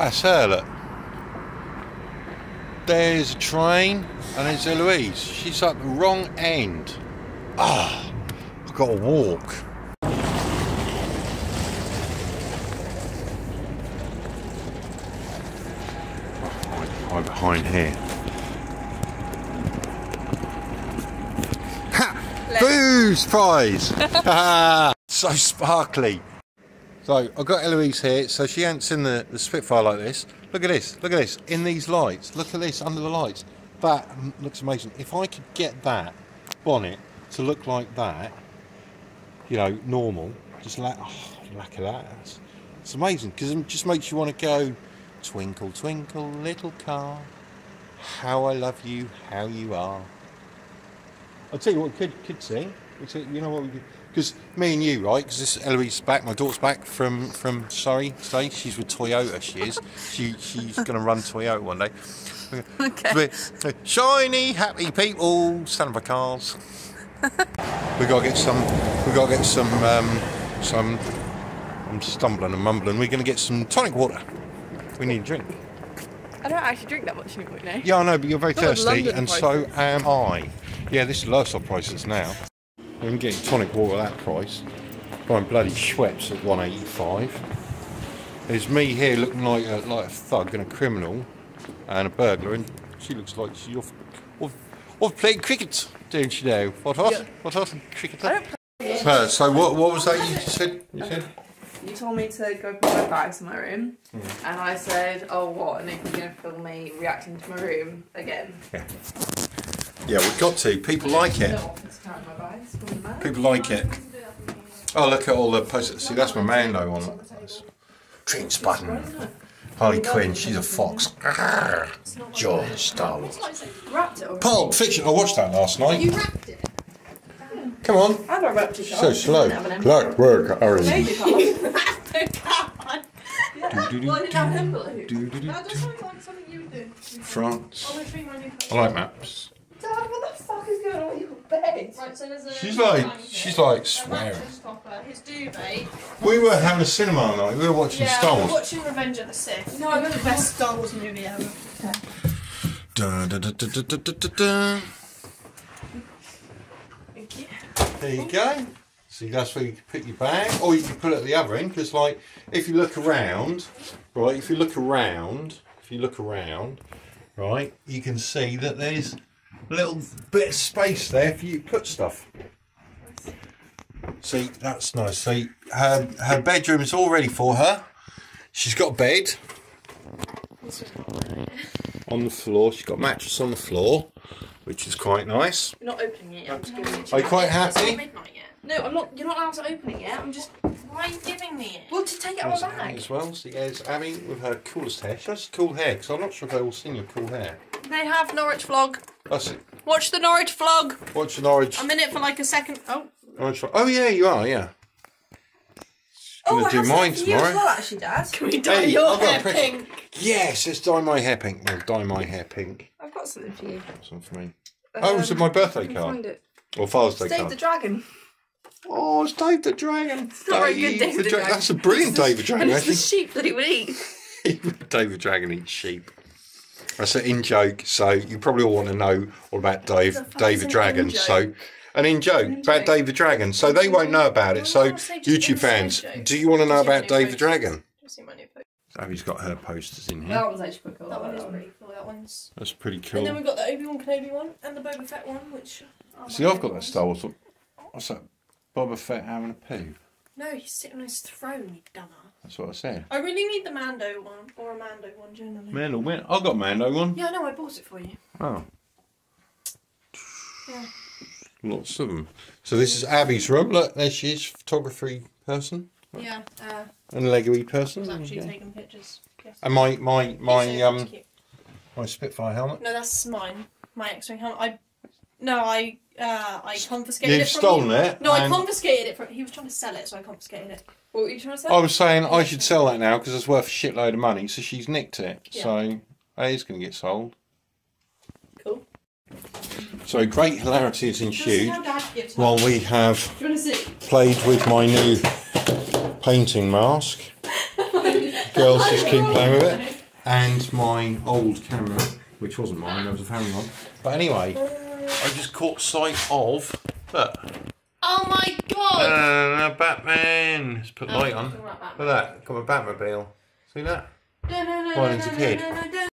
That's her, look. There's a train and there's Eloise. She's at the wrong end. Ah, I've got to walk. Hide behind here. Ha! Booze prize! so sparkly. So I've got Eloise here, so she ain't seen the, the Spitfire like this. Look at this, look at this, in these lights. Look at this under the lights. That looks amazing. If I could get that bonnet to look like that, you know, normal, just like, oh, lack of that. It's, it's amazing because it just makes you want to go, twinkle, twinkle, little car, how I love you, how you are. I'll tell you what, could could sing. You know what we could because me and you, right? Because this Eloise back, my daughter's back from from Surrey today. She's with Toyota. She is. She she's going to run Toyota one day. Okay. Shiny, happy people, selling for cars. we got to get some. We got to get some. Um, some. I'm stumbling and mumbling. We're going to get some tonic water. We need a drink. I don't actually drink that much anymore, you know. Yeah, I know, but you're very thirsty, and so am I. Yeah, this is lifestyle prices now. I'm getting tonic water at that price. Buying bloody Schweppes at 185. There's me here looking like a, like a thug and a criminal and a burglar, and she looks like she's off, off, off playing cricket, don't you know? What else? Yeah. What else? Cricket. Don't play So, so what, what was that you said? You said? You told me to go put my bags in my room, Hmm. and I said, "Oh, what?" And you're gonna film me reacting to my room again. Yeah, we've got to. People like it. People like it. Oh, look at all the posters. See, that's my Mando on it. Trainspotting. Harley Quinn, she's a fox. George Star Wars. Wrapped it. Pulp Fiction. I watched that last night. You wrapped it. Come on. I got wrapped it. So slow. Clockwork Orange. No, you can't. Well, I didn't have an envelope. That does sound like something you would do. France. On the tree around your I like maps. So She's like, she's like swearing. his duvet. We were having a cinema night. We were watching Yeah, Star Wars. watching Revenge of the Sith. No, I meant the best Star Wars movie ever. Dun, da da da da da da da. Thank you. There you go. See, that's where you can put your bag, or you can put it at the other end. Because, like, if you look around, right? If you look around, if you look around, right, you can see that there's little bit of space there for you to put stuff. See, that's nice. See, her her bedroom is all ready for her. She's got a bed on the floor. She's got a mattress on the floor, which is quite nice. You're not opening it yet. I'm just it to Are you quite happy? not midnight yet. No, I'm not. You're not allowed to open it yet. I'm just. Why are you giving me it? Well, to take it out of my bag. as well. See, there's Abby with her coolest hair. She has cool hair because I'm not sure if they've all seen your cool hair. They have Norwich vlog. That's it. Watch the Norwich vlog. Watch the Norwich. I'm in it for like a second. Oh. orange oh yeah, you are. Yeah. I'm Gonna oh, do mine tomorrow. actually, Dad. Can we dye Hey, your I've hair present. pink? Yes, let's dye my hair pink. We'll dye my hair pink. I've got something for you. Something for me. Oh, was it um, my birthday Can card? find it. Or Father's Day Dave card? the Dragon. Oh, it's Dave the Dragon. not very good, Dave the Dra- Dragon. That's a brilliant Dave the Dragon. And it's the sheep that he would eat. Dave the Dragon eats sheep. That's an in joke. So you probably all want to know all about Dave, The fuck Dave the an Dragon. So an in joke In about joke. Dave the Dragon. So they won't know about it. So I would say just YouTube fans, do you want to know about new Dave the. Dragon? Just see my new post. Abby's got her posters in here. That one's actually pretty cool. That one is um, pretty cool. That one's. That's pretty cool. And then we've got the Obi Wan Kenobi one and the Boba Fett one, which. See, I've got that favourites. Star Wars. one. What's that? Boba Fett having a poo. No, he's sitting on his throne, you dumbass. That's what I said. I really need the Mando one or a Mando one generally. Mando, when I've got Mando one. Yeah, no, I bought it for you. Oh, Yeah. lots of them. So this is Abby's room. Look, there she is, photography person Yeah, uh, and Legoy I person. was actually Okay. taking pictures. Yes. And my my my um my Spitfire helmet. No, that's mine. My X-wing helmet. I. No, I. Uh, I confiscated You've it from stolen you. it. No, I and confiscated it from. He was trying to sell it, so I confiscated it. What were you trying to say? I was saying I should sell that now because it's worth a shitload of money. So she's nicked it. Yeah. So it is going to get sold. Cool. So great hilarity has ensued how Dad gives while we have Do you want to see? played with my new painting mask. girls just keep playing with it. And my old camera, which wasn't mine, that was a family one. But anyway, I just caught sight of look. Oh my god! Uh, Batman. Let's put light on. Look at that. Got my Batmobile. See that? No, no, no, Mine no, a no, kid. no, no, no,